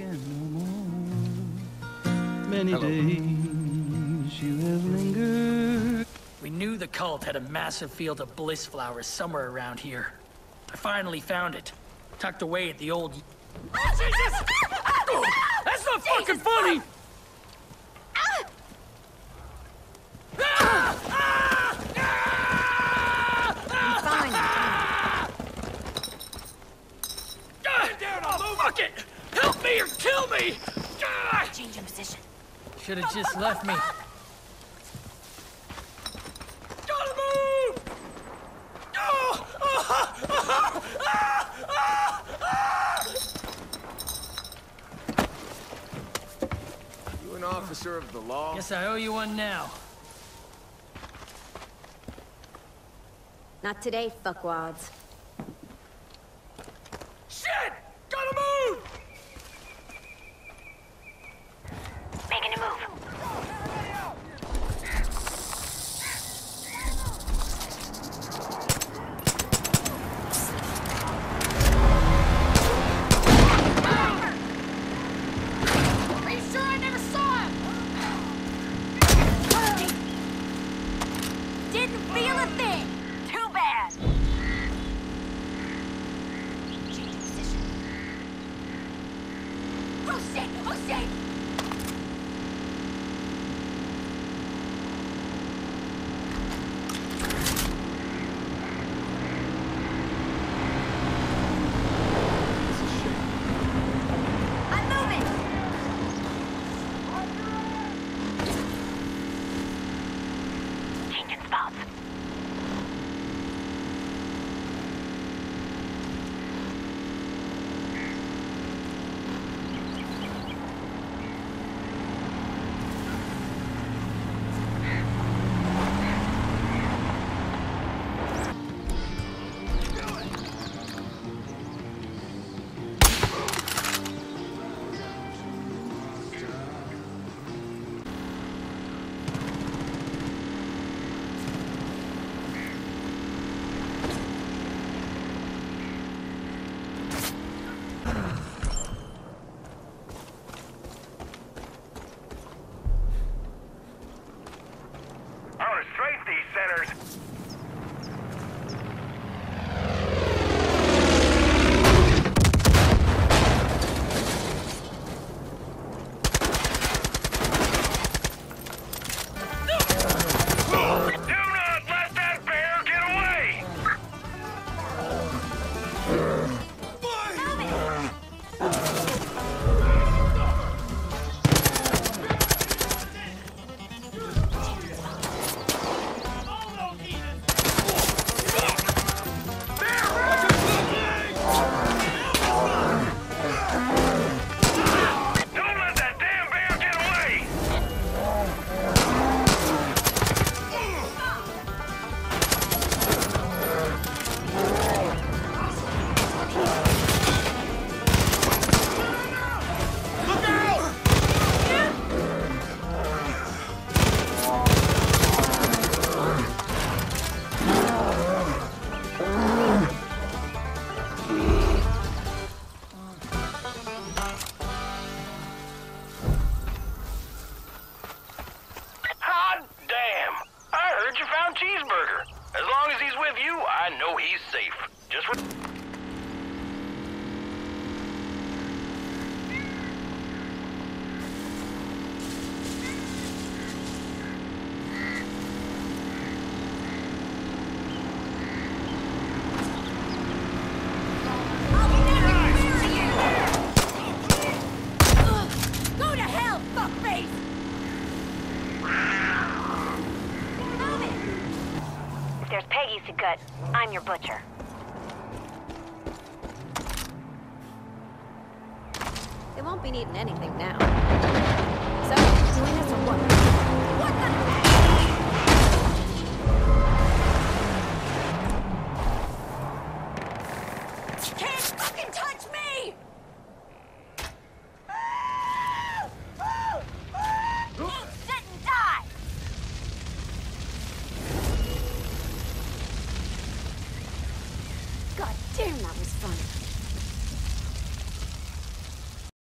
can no more. Many days you have lingered. We knew the cult had a massive field of bliss flowers somewhere around here. I finally found it, tucked away at the old. Oh, Jesus! Oh, that's not fucking funny! Oh, fuck it! Help me or kill me! Change your position. Should have just left me. Gotta move! You an officer of the law? Yes, I owe you one now. Not today, fuckwads. Didn't feel a thing. Too bad. Change position. Oh shit! Spots. You, I know he's safe. Just! If there's Peggies to gut, I'm your butcher. They won't be needing anything now. So, join us or what? What the? Can't fucking touch me! That was fun.